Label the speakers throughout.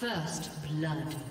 Speaker 1: First blood.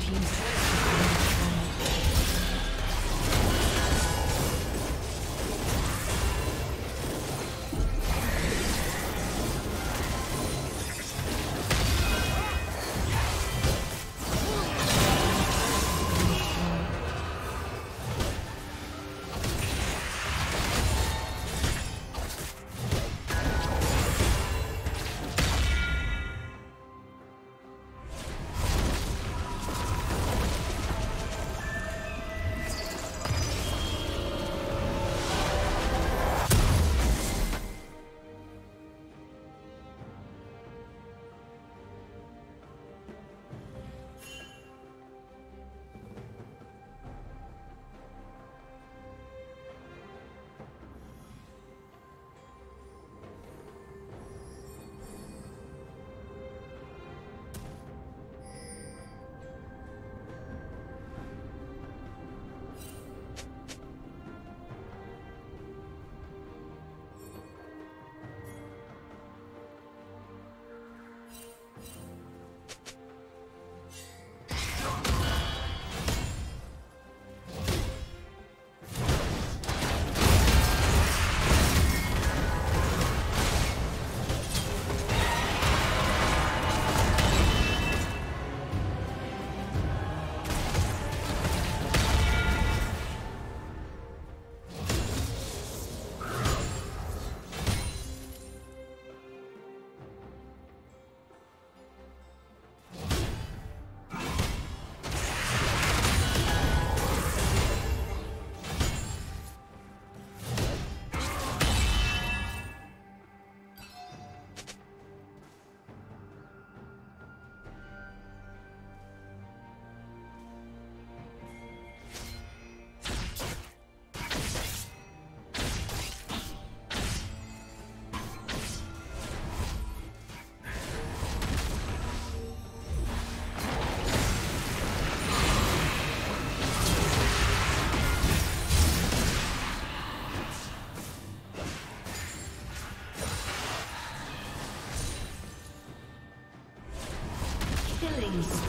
Speaker 1: Team's turret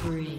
Speaker 1: spree.